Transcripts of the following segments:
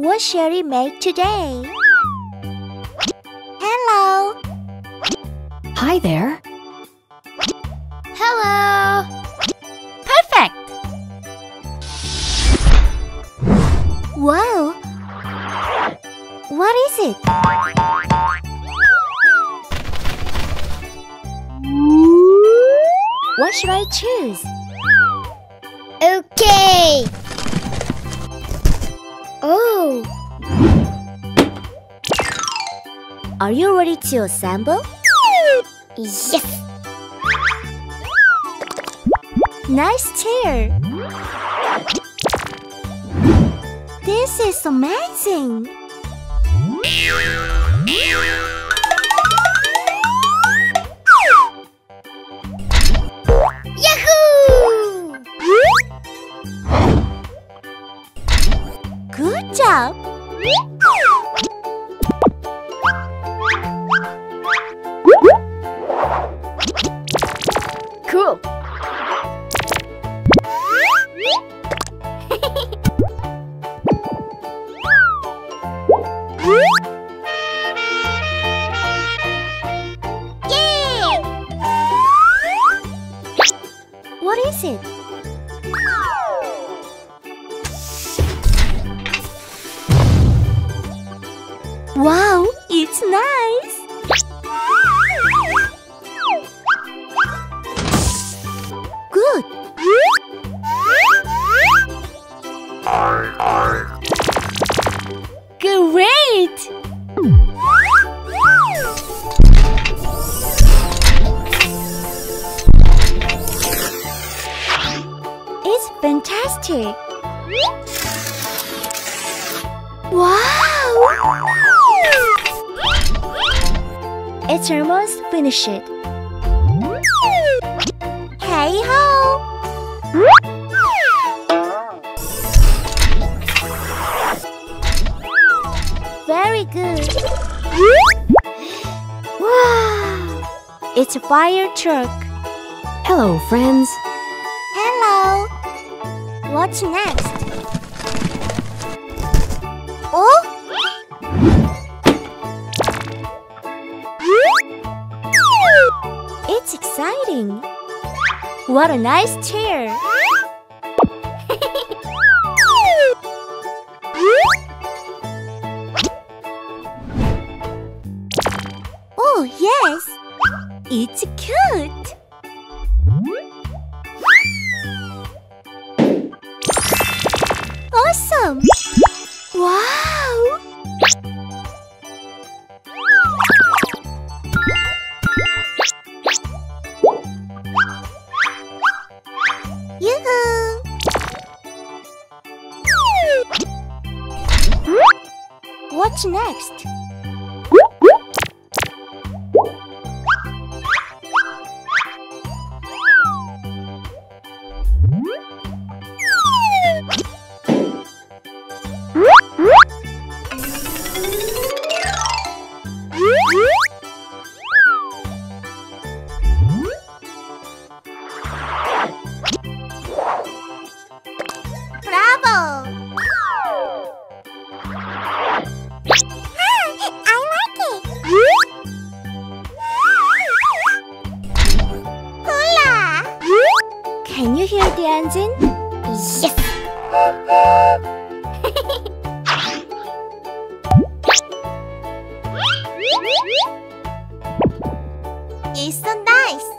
What shall we make today? Hello. Hi there. Hello. Perfect. Wow. What is it? What should I choose? Okay. Are you ready to assemble? Yes. Nice chair. This is amazing. Job. Cool. What is it? It's fantastic. Wow! It's almost finished. Hey ho! Very good. Wow! It's a fire truck. Hello, friends. What's next? Oh? It's exciting. What a nice chair. oh, yes. It's cute. What's next? Engine? Yes. It's so nice!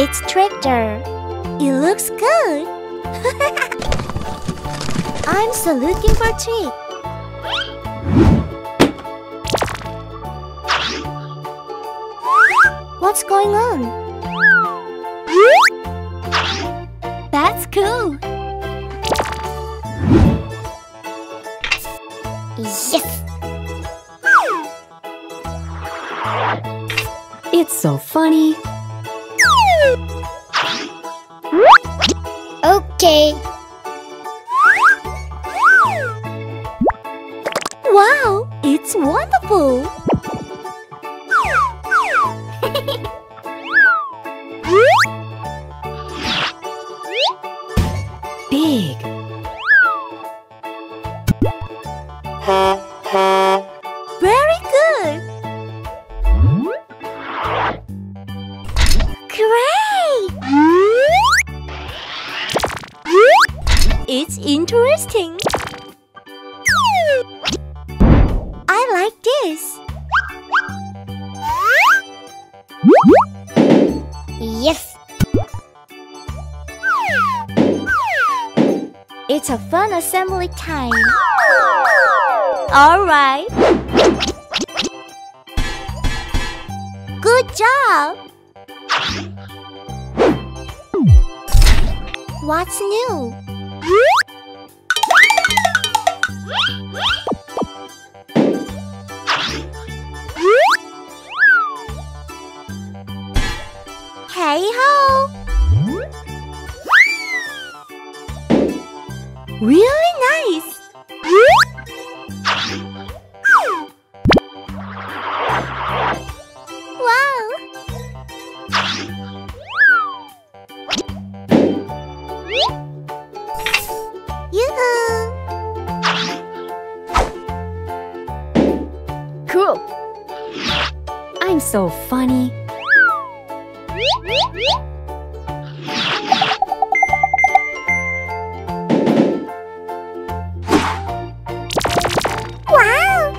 It's tractor. It looks good. I'm so looking for treat. What's going on? That's cool. Yes! It's so funny. Okay. Wow, it's wonderful. Big. Yes. It's a fun assembly time. All right. Good job. What's new? Hey ho! Really nice! Wow! Yoo-hoo! Cool. I'm so. Wow!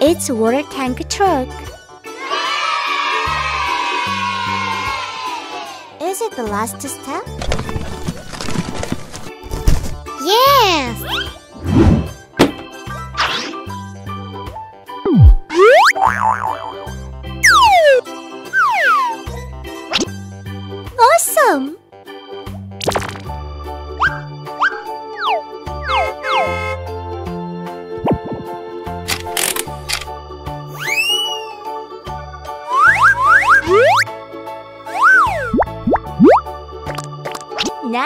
It's water tank truck. Is it the last step? Yes.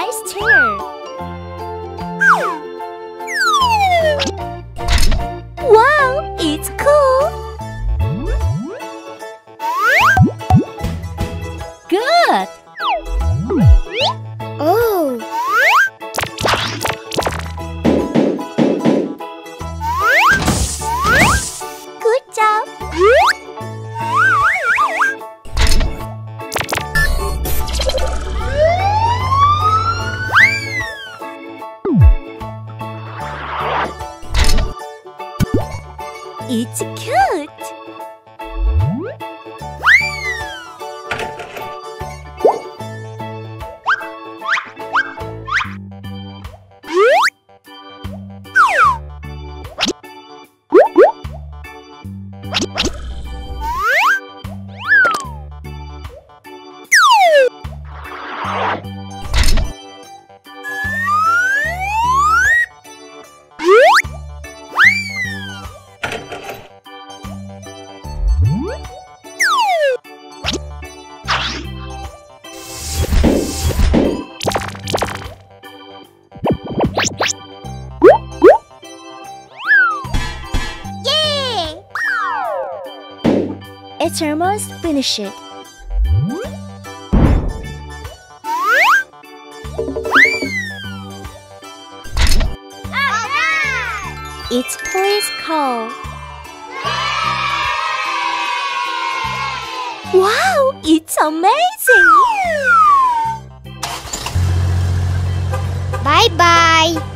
Nice chair. It's cute. It's almost finished. It's police call. Wow, it's amazing! Bye bye.